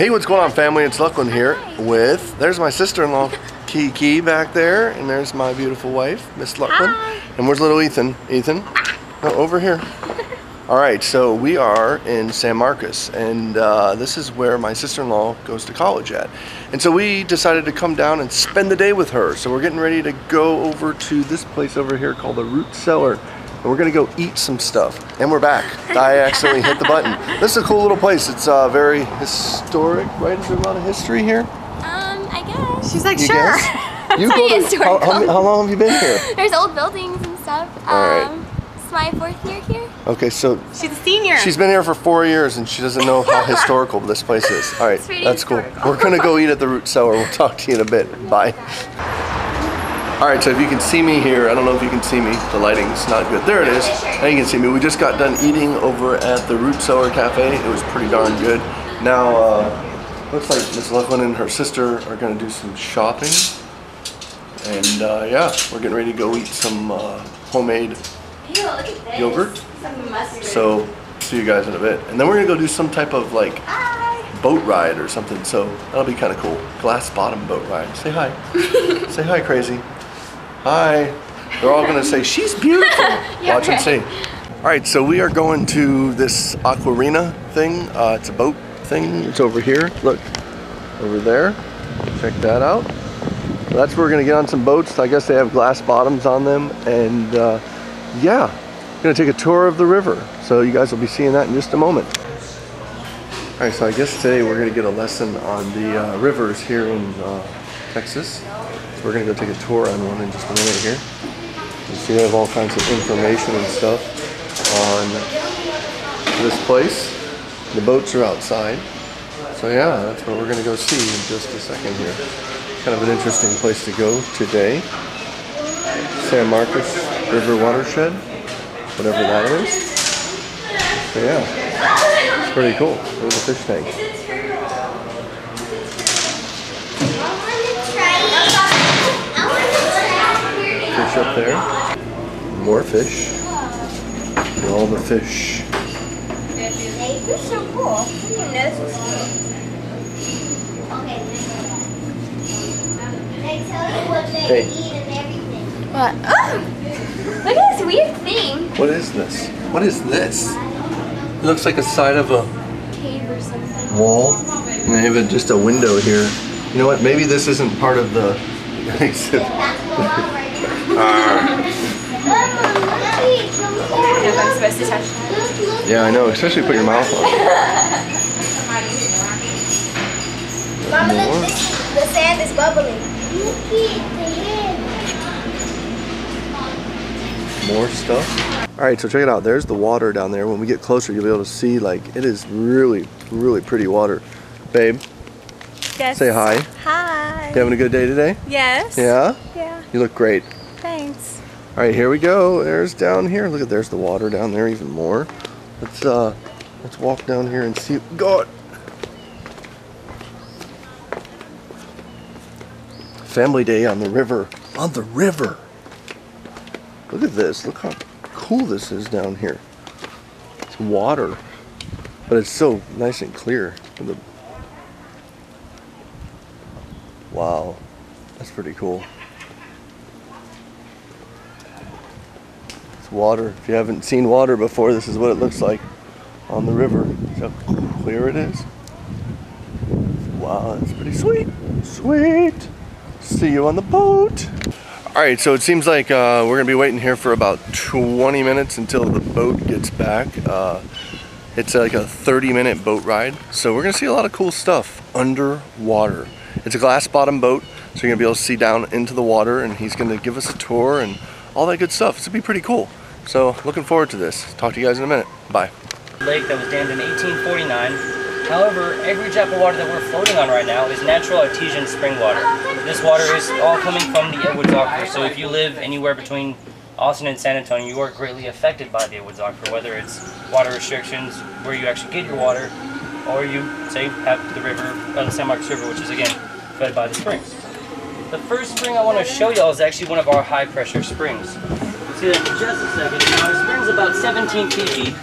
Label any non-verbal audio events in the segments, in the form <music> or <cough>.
Hey, what's going on, family? It's Luclin here with, there's my sister-in-law, Kiki, back there, and there's my beautiful wife, Miss Luclin. And where's little Ethan? Ethan? No, over here. <laughs> All right, so we are in San Marcos, and uh, this is where my sister-in-law goes to college at. And so we decided to come down and spend the day with her. So we're getting ready to go over to this place over here called the Root Cellar. And we're gonna go eat some stuff. And we're back. I accidentally hit the button. This is a cool little place. It's uh, very historic, right? Is there a lot of history here? Um, I guess. She's like, You sure. guess? <laughs> You Pretty go to, how, how, how long have you been here? <laughs> There's old buildings and stuff. All right. Um, it's my fourth year here. Okay, so She's a senior. She's been here for four years and she doesn't know how <laughs> historical this place is. All right, It's pretty that's cool. We're gonna go eat at the Root Cellar. We'll talk to you in a bit. Bye. All right, so if you can see me here, I don't know if you can see me. The lighting's not good. There it is. Now you can see me. We just got done eating over at the Root Cellar Cafe. It was pretty darn good. Now, uh, looks like Miss Luclin and her sister are gonna do some shopping. And uh, yeah, we're getting ready to go eat some uh, homemade Ew, look at this. yogurt. So, see you guys in a bit. And then we're gonna go do some type of like Hi. boat ride or something. So that'll be kind of cool. Glass bottom boat ride. Say hi. <laughs> say hi, crazy. Hi. They're all gonna say she's beautiful. <laughs> Yeah, Watch and see. All right, so we are going to this Aquarena thing. Uh, it's a boat thing. It's over here. Look, over there. Check that out. So that's where we're gonna get on some boats. I guess they have glass bottoms on them, and uh, yeah, gonna take a tour of the river. So you guys will be seeing that in just a moment. All right, so I guess today we're gonna get a lesson on the uh, rivers here in uh, Texas. So we're gonna go take a tour on one in just a minute here. You see, they have all kinds of information and stuff on this place. The boats are outside. So yeah, that's what we're gonna go see in just a second here. Kind of an interesting place to go today. San Marcos River Watershed, whatever that is. So yeah, it's pretty cool. There's a fish tank. Fish up there. More fish. Look at all the fish. Hey, you're so cool. Your nose is cool. Okay. They tell you what they Hey. eat and everything. What? Oh! Look at this weird thing. What is this? What is this? It looks like a side of a Cave or something. wall. And they have a- just a window here. You know what? Maybe this isn't part of the <laughs> If I'm supposed to touch that. Yeah, I know. Especially put your mouth on. it. Mama, More. look, this, the sand is bubbling. Look More stuff. All right, so check it out. There's the water down there. When we get closer, you'll be able to see like it is really, really pretty water. Babe, Yes. say hi. Hi. You Hi. having a good day today? Yes. Yeah. Yeah. You look great. All right, here we go. There's down here. Look at there's the water down there even more. Let's uh let's walk down here and see God. Family day on the river. On the river. Look at this. Look how cool this is down here. It's water. But it's so nice and clear. Wow. That's pretty cool. Water. If you haven't seen water before, this is what it looks like on the river. How clear it is? Wow, that's pretty sweet. Sweet. See you on the boat. All right, so it seems like uh, we're gonna be waiting here for about 20 minutes until the boat gets back. Uh, it's like a 30 minute boat ride. So we're gonna see a lot of cool stuff underwater. It's a glass bottom boat, so you're gonna be able to see down into the water and he's gonna give us a tour and all that good stuff. It's gonna be pretty cool. So looking forward to this. Talk to you guys in a minute. Bye. lake that was dammed in 1849. However, every drop of water that we're floating on right now is natural artesian spring water. This water is all coming from the Edwards Aquifer, so if you live anywhere between Austin and San Antonio, you are greatly affected by the Edwards Aquifer, whether it's water restrictions, where you actually get your water, or you, say, have the river, uh, the San Marcos River, which is again fed by the springs. The first spring I want to show y'all is actually one of our high pressure springs. In just a second. Now, Our spring's about 17 feet deep.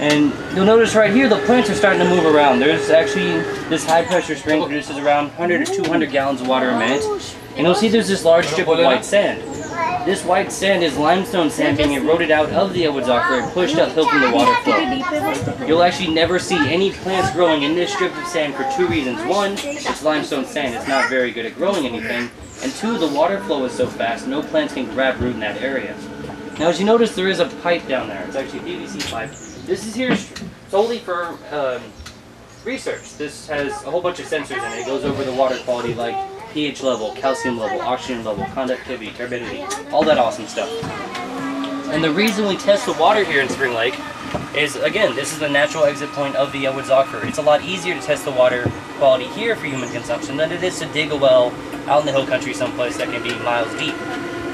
And you'll notice right here the plants are starting to move around. There's actually this high pressure spring produces around 100 to 200 gallons of water a minute. And you'll see there's this large strip of white sand. This white sand is limestone sand being eroded out of the Edwards Aquifer and pushed uphill from the water flow. You'll actually never see any plants growing in this strip of sand for two reasons. One, it's limestone sand, it's not very good at growing anything. And two, the water flow is so fast, no plants can grab root in that area. Now as you notice, there is a pipe down there. It's actually a PVC pipe. This is here solely for um, research. This has a whole bunch of sensors in it. It goes over the water quality like pH level, calcium level, oxygen level, conductivity, turbidity, all that awesome stuff. And the reason we test the water here in Spring Lake is, again, this is the natural exit point of the Edwards Aquifer. It's a lot easier to test the water quality here for human consumption than it is to dig a well out in the hill country someplace that can be miles deep.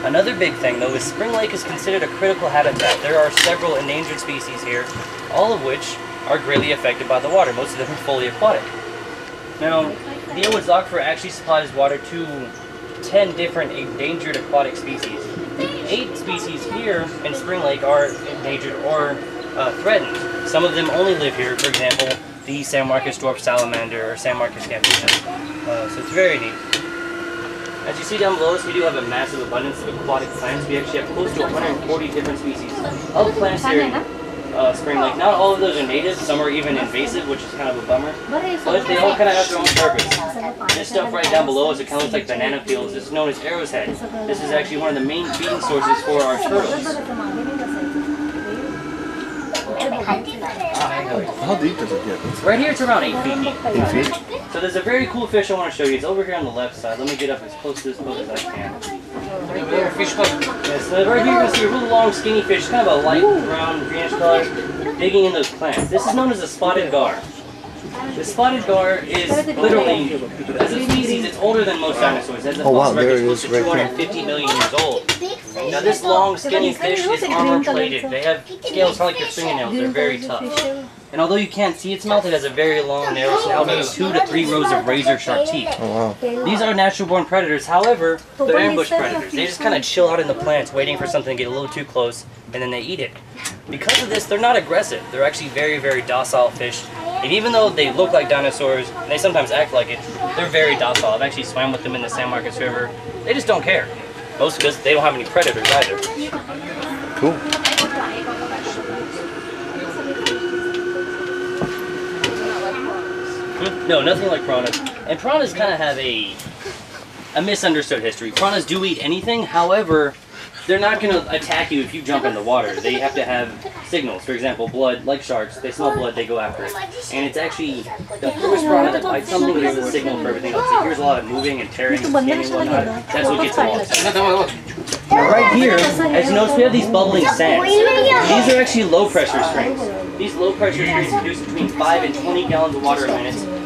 Another big thing, though, is Spring Lake is considered a critical habitat. There are several endangered species here, all of which are greatly affected by the water. Most of them are fully aquatic. Now, the Edwards Aquifer actually supplies water to 10 different endangered aquatic species. Eight species here in Spring Lake are endangered or uh, threatened. Some of them only live here, for example, the San Marcos dwarf salamander or San Marcos campina. Uh, so it's very neat. As you see down below us, we do have a massive abundance of aquatic plants. We actually have close to 140 different species of plants here uh, Spring Lake. Not all of those are native, some are even invasive, which is kind of a bummer. But they all kind of have their own purpose. This stuff right down below is it kind of looks like banana peels. This is known as arrow's head. This is actually one of the main feeding sources for our turtles. How deep does it get? Right here, it's around 8 feet deep. Eight feet? So there's a very cool fish I want to show you. It's over here on the left side. Let me get up as close to this boat as I can. Over there, fish hook. Yes, so right here you can see a really long skinny fish, kind of a light brown greenish color, digging in those plants. This is known as a spotted gar. The spotted gar is literally, as a species, it's older than most dinosaurs. As a Oh, wow, record, there it's it close to right there. 250 million years old. Now this long skinny fish is armor plated. They have scales kind of like your fingernails. They're very tough. And although you can't see its mouth, it has a very long, narrow snout with two to three rows of razor sharp teeth. Oh wow. These are natural born predators. However, they're ambush predators. They just kind of chill out in the plants, waiting for something to get a little too close, and then they eat it. Because of this, they're not aggressive. They're actually very, very docile fish. And even though they look like dinosaurs, and they sometimes act like it, they're very docile. I've actually swam with them in the San Marcos River. They just don't care. Most because they don't have any predators either. Cool. No, nothing like piranhas. And piranhas kind of have a a misunderstood history. Piranhas do eat anything, however, they're not going to attack you if you jump in the water. They have to have signals. For example, blood, like sharks, they smell blood, they go after it. And it's actually the first piranha that bites something is a signal for everything else. It hears a lot of moving and tearing and scanning and whatnot. That's what gets them lost. Now right here, as you notice, we have these bubbling sands. These are actually low pressure springs. These low pressure springs produce between 5 and 20 gallons of water a minute.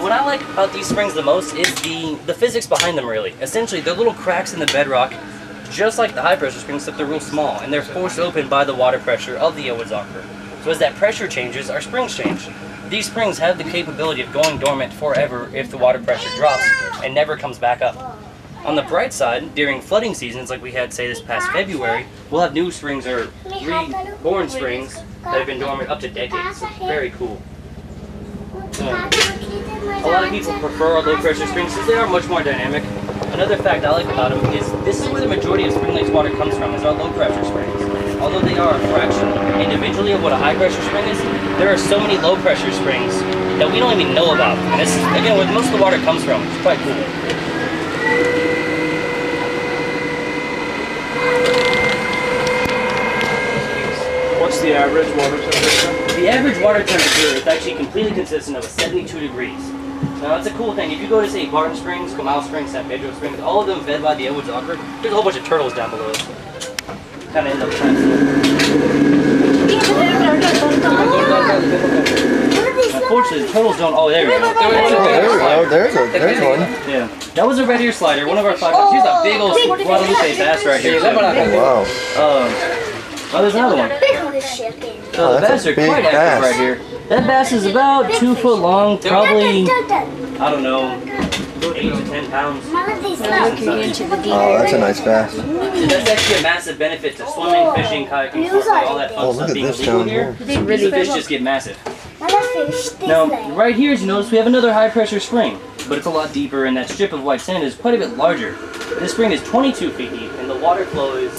What I like about these springs the most is the, the physics behind them really. Essentially, they're little cracks in the bedrock, just like the high pressure springs, except they're real small, and they're forced open by the water pressure of the Edwards Aquifer. So as that pressure changes, our springs change. These springs have the capability of going dormant forever if the water pressure drops and never comes back up. On the bright side, during flooding seasons like we had, say, this past February, we'll have new springs or reborn springs that have been dormant up to decades. Very cool. Um, a lot of people prefer our low pressure springs because they are much more dynamic. Another fact I like about them is this is where the majority of Spring Lake's water comes from, is our low pressure springs. Although they are a fraction individually of what a high pressure spring is, there are so many low pressure springs that we don't even know about. And this is, again, where most of the water comes from. It's quite cool. What's the average water temperature? The average water temperature is actually completely consistent of 72 degrees. Now that's a cool thing. If you go to say Barton Springs, Comal Springs, San Pedro Springs, all of them fed by the Edwards Aquifer, there's a whole bunch of turtles down below us. Kind of in the plants. Unfortunately, the turtles don't. Oh, there we go. Oh, there we go. There's a there's one. Yeah, that was a red ear slider, one of our five. Here's a big old Guadalupe bass right here. too. Oh, wow. Um, oh, there's another one. So Oh, the that's bass are quite active bass. right here. That bass is about two foot long, probably I don't know, eight to ten pounds. Looking into the deep Oh, that's a nice bass. And that's actually a massive benefit to swimming, fishing, kayaking, snorkeling, all that fun Oh, stuff being this illegal down here. here. The fish just get massive. Now, right here, as you notice, we have another high pressure spring, but it's a lot deeper, and that strip of white sand is quite a bit larger. This spring is 22 feet deep, and the water flow is,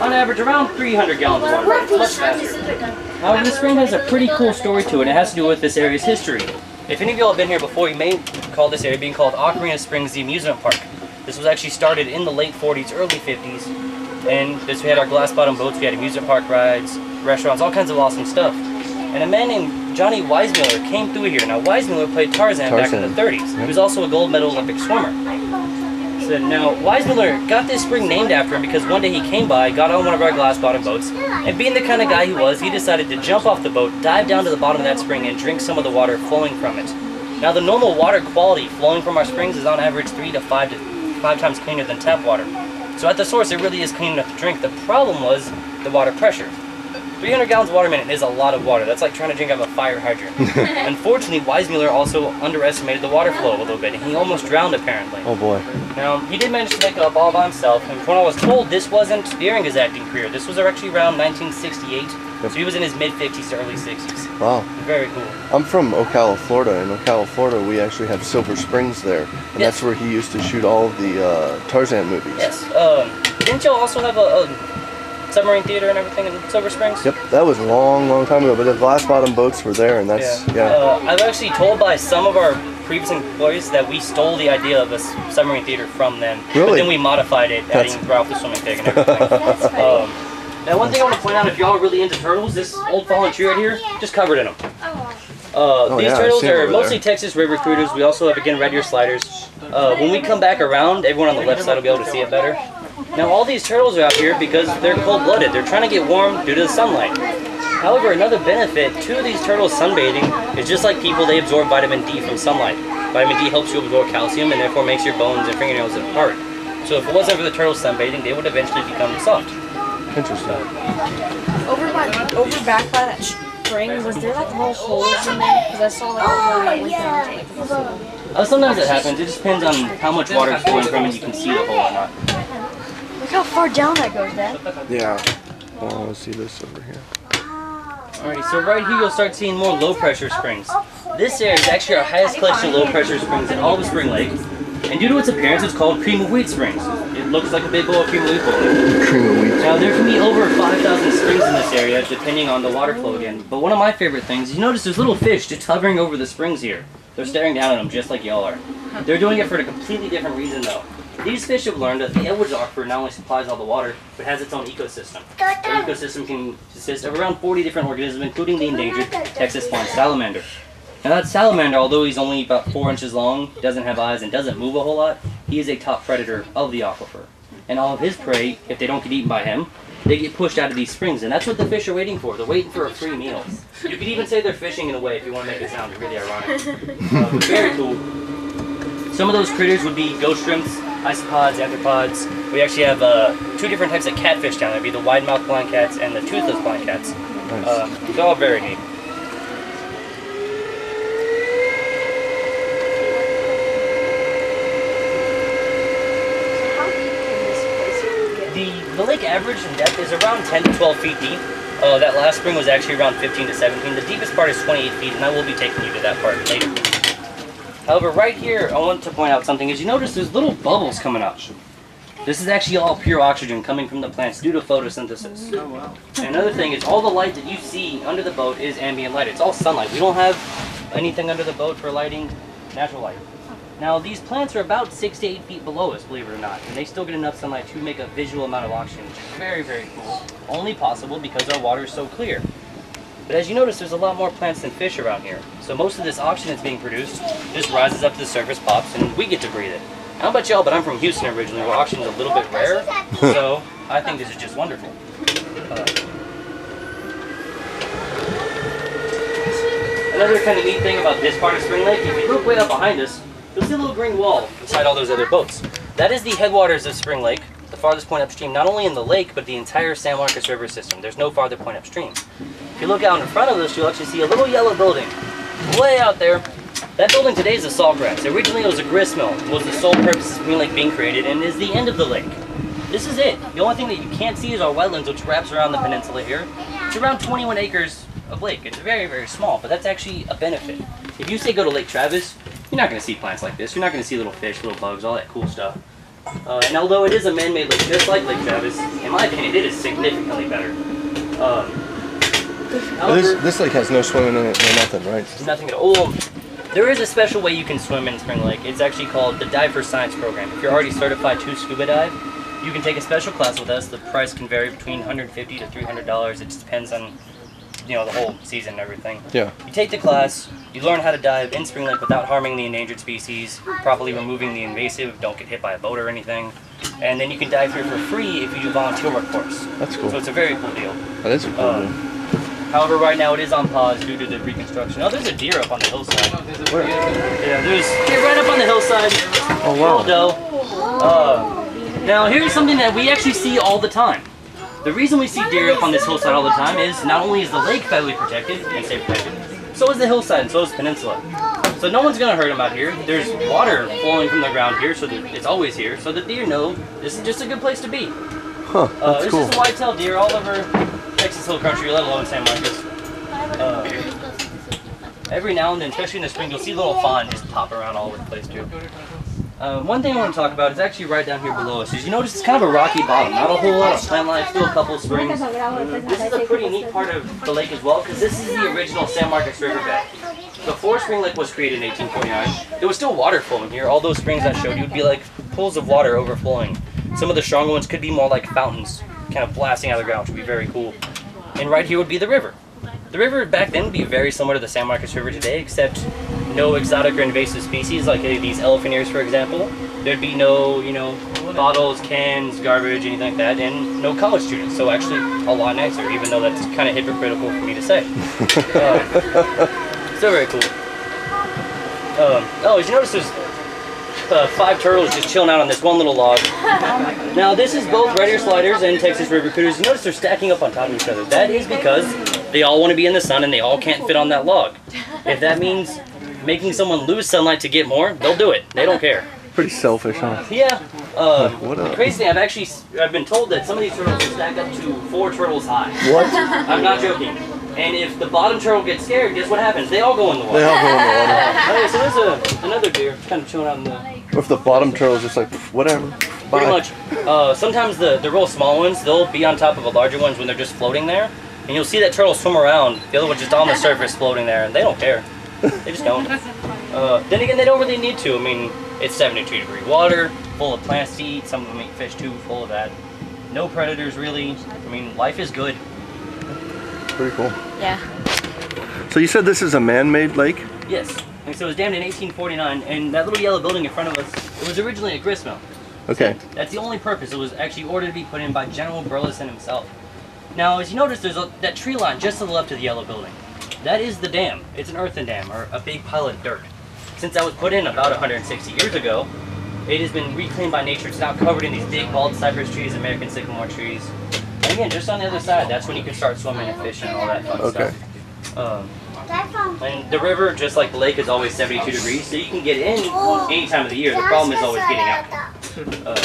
on average, around 300 gallons of water. It's much faster. However, this spring has a pretty cool story to it, and it has to do with this area's history. If any of y'all have been here before, you may call this area being called Aquarena Springs the Amusement Park. This was actually started in the late 40s, early 50s, and this we had our glass bottom boats, we had amusement park rides, restaurants, all kinds of awesome stuff. And a man named Johnny Weissmuller came through here. Now Weissmuller played Tarzan, back in the 30s. He was also a gold medal Olympic swimmer. Now Weissmuller got this spring named after him because one day he came by, got on one of our glass bottom boats, and being the kind of guy he was, he decided to jump off the boat, dive down to the bottom of that spring, and drink some of the water flowing from it. Now the normal water quality flowing from our springs is on average three to five to five times cleaner than tap water. So at the source, it really is clean enough to drink. The problem was the water pressure. 300 gallons of water a minute is a lot of water. That's like trying to drink out of a fire hydrant. <laughs> Unfortunately, Weissmuller also underestimated the water flow a little bit, and he almost drowned apparently. Oh boy. Now, he did manage to make it up all by himself, and from what I was told, this wasn't during his acting career. This was actually around 1968, so he was in his mid-50s to early 60s. Wow. Very cool. I'm from Ocala, Florida. In Ocala, Florida, we actually have Silver Springs there, and Yes. that's where he used to shoot all of the uh, Tarzan movies. Yes. Um, didn't y'all also have a, a submarine theater and everything in Silver Springs? Yep, that was a long, long time ago. But the glass bottom boats were there, and that's yeah. Uh, I've actually told by some of our previous employees that we stole the idea of a submarine theater from them. Really? But then we modified it, That's- adding Ralph the Swimming Pig and <laughs> everything. um, now, one thing I want to point out, if y'all are really into turtles, this old fallen tree right here, just covered in them. Uh, these yeah, turtles are mostly there. Texas river cooters. We also have, again, red ear sliders. Uh, when we come back around, everyone on the left side will be able to see it better. Now, all these turtles are out here because they're cold-blooded. They're trying to get warm due to the sunlight. However, another benefit to these turtles sunbathing is just like people, they absorb vitamin D from sunlight. Vitamin D helps you absorb calcium and therefore makes your bones and fingernails hard. So if it wasn't for the turtles sunbathing, they would eventually become soft. Interesting. Over by, over back by that spring, was there like little holes in there? Because I saw like over I went down like, the. Uh, sometimes it happens. It just depends on how much water is flowing from it. You can see the hole or not. Look how far down that goes, Dad. Yeah. Oh, let's see this over here. Alrighty, so right here you'll start seeing more low pressure springs. This area is actually our highest collection of low pressure springs in all of Spring Lake. And due to its appearance, it's called cream of wheat springs. It looks like a big bowl of cream of wheat boiling. Cream of wheat. Now there can be over 5,000 springs in this area, depending on the water flow again. But one of my favorite things, you notice there's little fish just hovering over the springs here. They're staring down at them just like y'all are. They're doing it for a completely different reason though. These fish have learned that the Edwards Aquifer not only supplies all the water, but has its own ecosystem. The ecosystem can consist of around 40 different organisms, including the endangered Texas pond salamander. Now that salamander, although he's only about 4 inches long, doesn't have eyes, and doesn't move a whole lot, he is a top predator of the aquifer. And all of his prey, if they don't get eaten by him, they get pushed out of these springs, and that's what the fish are waiting for. They're waiting for a free meal. You could even say they're fishing in a way if you want to make it sound really ironic. <laughs> Uh, very cool. Some of those critters would be ghost shrimps, isopods, arthropods. We actually have uh, two different types of catfish down there, be the wide-mouthed blind cats and the toothless blind cats. Nice. Um, they're all very neat. How deep can this place get? The, lake average in depth is around 10 to 12 feet deep. Uh, that last spring was actually around 15 to 17. The deepest part is 28 feet, and I will be taking you to that part later. However, right here, I want to point out something. As you notice there's little bubbles coming up. This is actually all pure oxygen coming from the plants due to photosynthesis. Oh wow. And another thing is all the light that you see under the boat is ambient light. It's all sunlight. We don't have anything under the boat for lighting, natural light. Now these plants are about six to eight feet below us, believe it or not, and they still get enough sunlight to make a visual amount of oxygen, which is very, very cool. Only possible because our water is so clear. But as you notice, there's a lot more plants than fish around here. So most of this oxygen that's being produced just rises up to the surface, pops, and we get to breathe it. How about y'all, but I'm from Houston originally, where oxygen's a little bit rare. <laughs> so I think this is just wonderful. Uh, Another kind of neat thing about this part of Spring Lake, if you look way up behind us, you'll see a little green wall beside all those other boats. That is the headwaters of Spring Lake, the farthest point upstream, not only in the lake, but the entire San Marcos River system. There's no farther point upstream. If you look out in front of us, you'll actually see a little yellow building way out there. That building today is a sawgrass. Originally it was a grist mill. Was the sole purpose of Green Lake being created and is the end of the lake. This is it. The only thing that you can't see is our wetlands, which wraps around the peninsula here. It's around 21 acres of lake. It's very, very small, but that's actually a benefit. If you say go to Lake Travis, you're not going to see plants like this. You're not going to see little fish, little bugs, all that cool stuff. Uh, and although it is a man-made lake, just like Lake Travis, in my opinion, it is significantly better. Um, however, This, this lake has no swimming in it, no nothing, right? nothing at all. There is a special way you can swim in Spring Lake. It's actually called the Dive for Science program. If you're already certified to scuba dive, you can take a special class with us. The price can vary between 150 to 300 dollars. It just depends on, you know, the whole season and everything. Yeah. You take the class, you learn how to dive in Spring Lake without harming the endangered species, properly removing the invasive, don't get hit by a boat or anything, and then you can dive here for free if you do volunteer work course. That's cool. So it's a very cool deal. That is a cool. Uh. However, right now it is on pause due to the reconstruction. Oh, there's a deer up on the hillside. Where? Yeah, there's deer right up on the hillside. Oh wow. doe. Uh, now here's something that we actually see all the time. The reason we see deer up on this hillside all the time is not only is the lake federally protected and state protected, so is the hillside and so is the peninsula. So no one's gonna hurt them out here. There's water flowing from the ground here, so that it's always here. So the deer know this is just a good place to be. Huh. Uh, That's this cool. is a white-tailed deer all over Texas Hill Country, let alone San Marcos. Uh, every now and then, especially in the spring, you'll see little fawn just pop around all over the place too. Uh, one thing I want to talk about is actually right down here below us. Is you notice it's kind of a rocky bottom. Not a whole lot of plant life, still a couple springs. This is a pretty neat part of the lake as well, because this is the original San Marcos riverbed. Before Spring Lake was created in 1849, there was still water flowing here. All those springs I showed you would be like pools of water overflowing. Some of the stronger ones could be more like fountains, kind of blasting out of the ground, which would be very cool. And right here would be the river. The river back then would be very similar to the San Marcos River today, except no exotic or invasive species like these elephant ears, for example. There'd be no, you know, bottles, cans, garbage, anything like that, and no college students. So actually, a lot nicer, even though that's kind of hypocritical for me to say. <laughs> Um, still very cool. Um, oh, as you notice, there's uh, five turtles just chilling out on this one little log. Now, this is both red ear sliders and Texas river cooters. You notice they're stacking up on top of each other. That is because they all want to be in the sun and they all can't fit on that log. If that means making someone lose sunlight to get more, they'll do it. They don't care. Pretty selfish, huh? Yeah. Um, What up? crazy thing, I've actually I've been told that some of these turtles stack up to four turtles high. What? I'm not joking. And if the bottom turtle gets scared, guess what happens? They all go in the water. They all go in the water. <laughs> Okay, so there's a, another deer kind of chilling out in the Or if the bottom turtle is just like, whatever. Bye. Pretty much. Uh, sometimes the, the real small ones, they'll be on top of the larger ones when they're just floating there. And you'll see that turtle swim around, the other one's just on the surface floating there, and they don't care. <laughs> They just don't. Uh, then again, they don't really need to. I mean, it's 72 degree water, full of plants to eat. Some of them eat fish too, full of that. No predators really. I mean, life is good. Pretty cool. Yeah. So you said this is a man-made lake? Yes. And so it was dammed in 1849, and that little yellow building in front of us, it was originally a grist mill. Okay. That's the only purpose. It was actually ordered to be put in by General Burleson himself. Now, as you notice, there's a, that tree line just to the left of the yellow building. That is the dam. It's an earthen dam, or a big pile of dirt. Since that was put in about 160 years ago, it has been reclaimed by nature. It's now covered in these big bald cypress trees, American sycamore trees. And again, just on the other side, that's when you can start swimming and fishing and all that fun Okay. stuff. Um, and the river, just like the lake, is always 72 degrees, so you can get in any time of the year. The problem is always getting out. <laughs> Uh,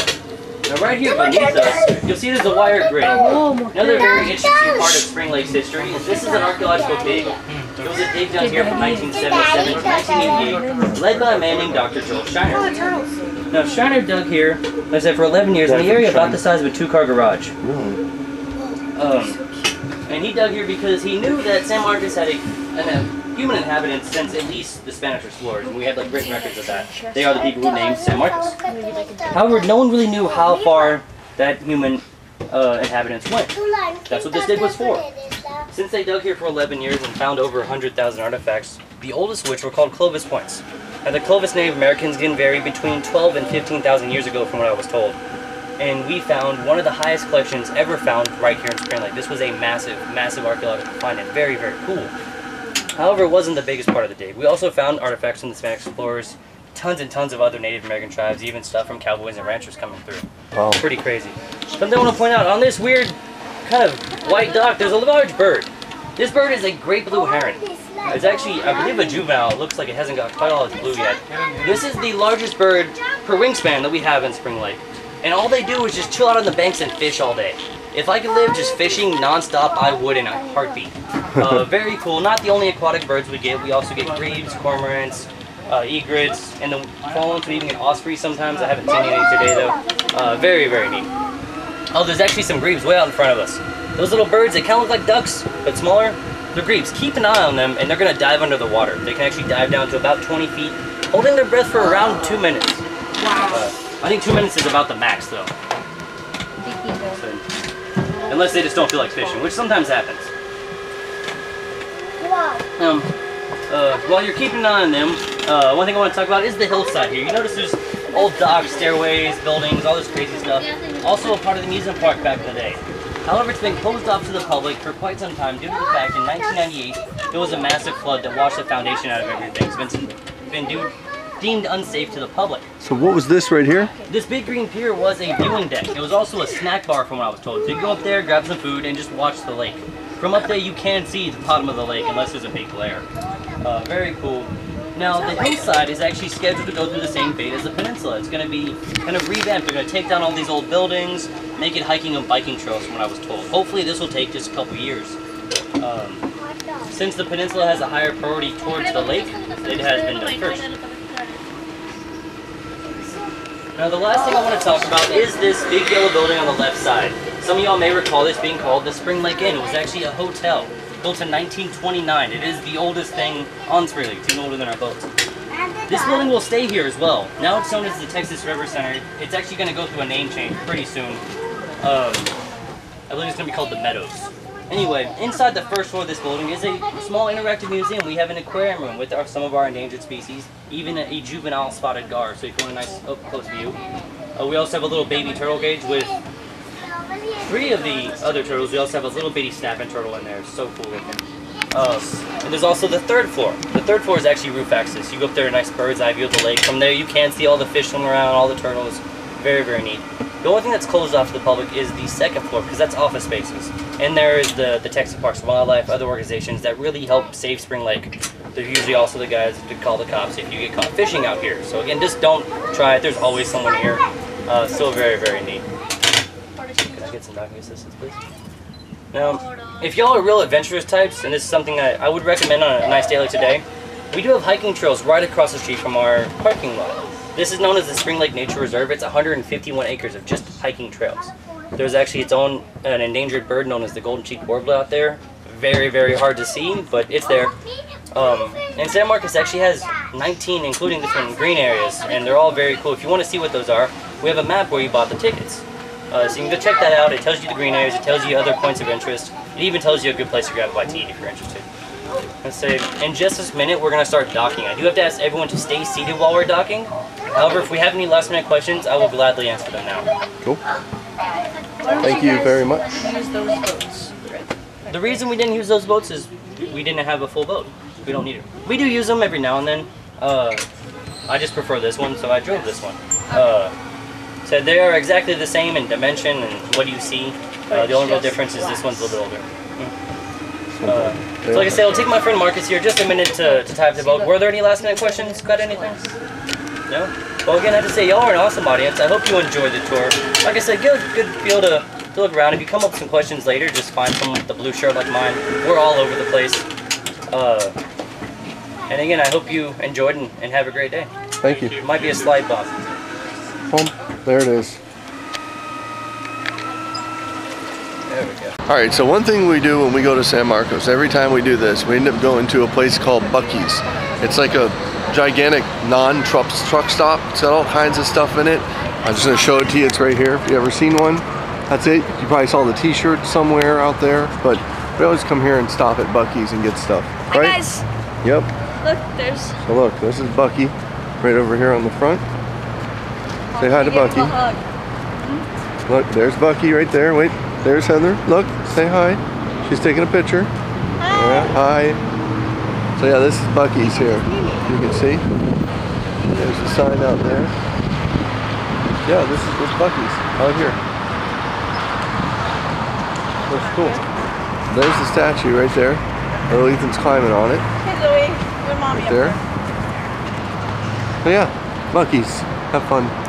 now right here beneath us, you'll see there's a wire grid. Another very interesting part of Spring Lake's history is this is an archaeological dig. It was a dig done here from 1977 to 1988, led by a man named Dr. Joel Shiner. Now Shiner dug here, like I said, for 11 years in the area about the size of a two-car garage. Really? Um, and he dug here because he knew that San Marcos had a, an, a human inhabitants since at least the Spanish explorers, and we have like written records of that. They are the people who named San Marcos. However, no one really knew how far that human uh, inhabitants went. That's what this dig was for. Since they dug here for 11 years and found over 100,000 artifacts, the oldest of which were called Clovis Points. Now, the Clovis Native Americans can vary between 12 and 15,000 years ago, from what I was told. And we found one of the highest collections ever found right here in Spring Lake. This was a massive, massive archaeological find and very, very cool. However, it wasn't the biggest part of the dig. We also found artifacts from the Spanish explorers, tons and tons of other Native American tribes, even stuff from cowboys and ranchers coming through. Wow. Pretty crazy. Something I want to point out on this weird kind of white dock, there's a large bird. This bird is a great blue heron. It's actually, I believe, a juvenile. It looks like it hasn't got quite all its blue yet. This is the largest bird per wingspan that we have in Spring Lake. And all they do is just chill out on the banks and fish all day. If I could live just fishing nonstop, I would in a heartbeat. <laughs> Uh, very cool. Not the only aquatic birds we get. We also get grebes, cormorants, uh, egrets, and the fall months we even get ospreys sometimes. I haven't seen any today though. Uh, very, very neat. Oh, there's actually some grebes way out in front of us. Those little birds, they kind of look like ducks, but smaller. They're grebes. Keep an eye on them, and they're gonna dive under the water. They can actually dive down to about 20 feet, holding their breath for around two minutes. Uh, I think two minutes is about the max though. So, unless they just don't feel like fishing, which sometimes happens. Um, uh, while you're keeping an eye on them, uh, one thing I want to talk about is the hillside here. You notice there's old docks, stairways, buildings, all this crazy stuff. Also a part of the amusement park back in the day. However, it's been closed off to the public for quite some time due to the fact in 1998 there was a massive flood that washed the foundation out of everything. It's been, been due, deemed unsafe to the public. So what was this right here? This big green pier was a viewing deck. It was also a snack bar from what I was told. So you go up there, grab some food, and just watch the lake. From up there, you can see the bottom of the lake unless there's a big glare. Uh, very cool. Now, the hillside is actually scheduled to go through the same fate as the peninsula. It's going to be kind of revamped. They're going to take down all these old buildings, make it hiking and biking trails from what I was told. Hopefully, this will take just a couple years. Um, since the peninsula has a higher priority towards the lake, it has been done first. Now the last thing I want to talk about is this big yellow building on the left side. Some of y'all may recall this being called the Spring Lake Inn. It was actually a hotel built in 1929. It is the oldest thing on Spring Lake, it's even older than our boats. This building will stay here as well. Now it's known as the Texas River Center. It's actually going to go through a name change pretty soon. Um, I believe it's going to be called the Meadows. Anyway, inside the first floor of this building is a small interactive museum. We have an aquarium room with our, some of our endangered species, even a, a juvenile spotted gar, so if you want a nice up close view. Uh, we also have a little baby turtle cage with three of the other turtles. We also have a little bitty snapping turtle in there. So cool looking. Um, and there's also the third floor. The third floor is actually roof access. You go up there, a nice bird's eye view of the lake. From there, you can see all the fish swimming around, all the turtles. Very, very neat. The only thing that's closed off to the public is the second floor because that's office spaces. And there is the, the Texas Parks and Wildlife, other organizations that really help save Spring Lake. They're usually also the guys to call the cops if you get caught fishing out here. So again, just don't try it. There's always someone here. Uh, still very, very neat. Can I get some docking assistance, please? Now, if y'all are real adventurous types, and this is something I, I would recommend on a nice day like today, we do have hiking trails right across the street from our parking lot. This is known as the Spring Lake Nature Reserve. It's 151 acres of just hiking trails. There's actually its own an endangered bird known as the golden cheek warbler out there. Very, very hard to see, but it's there. Um, and San Marcos actually has 19, including this one, green areas, and they're all very cool. If you want to see what those are, we have a map where you bought the tickets. Uh, so you can go check that out. It tells you the green areas. It tells you other points of interest. It even tells you a good place to grab a bite to eat if you're interested. Let's say, in just this minute, we're going to start docking. I do have to ask everyone to stay seated while we're docking. However, if we have any last minute questions, I will gladly answer them now. Cool. Thank you very much. Use those boats. The reason we didn't use those boats is we didn't have a full boat. We don't need it. We do use them every now and then. Uh, I just prefer this one, so I drove this one. Uh, so they are exactly the same in dimension and what you see. Uh, the only real difference is this one's a little bit older. Uh, so like I said, I'll take my friend Marcus here just a minute to, to tie up the boat. Were there any last minute questions? Got anything? No? Well, again, I have to say, y'all are an awesome audience. I hope you enjoyed the tour. Like I said, get a good feel to, to look around. If you come up with some questions later, just find someone with the blue shirt like mine. We're all over the place. Uh, and again, I hope you enjoyed and, and have a great day. Thank you. It might be a slide bump. Boom. There it is. There we go. All right, so one thing we do when we go to San Marcos, every time we do this, we end up going to a place called Buc-ee's. It's like a gigantic non-truck truck stop. It's got all kinds of stuff in it. I'm just gonna show it to you. It's right here. If you ever seen one, that's it. You probably saw the T-shirt somewhere out there, but we always come here and stop at Buc-ee's and get stuff. Hi Right? guys, Yep. look, there's. So look, this is Buc-ee, right over here on the front. Say hi to Buc-ee. hug. Hmm? Look, there's Buc-ee right there. Wait, there's Heather. Look, say hi. She's taking a picture. Yeah, hi. So yeah, this is Buc-ee's here. You can see. There's a sign out there. Yeah, this is this Buc-ee's out here. Looks cool. There's the statue right there. Oh, Ethan's climbing on it. Hey Zoe, with mommy Right there. But yeah, Buc-ee's. Have fun.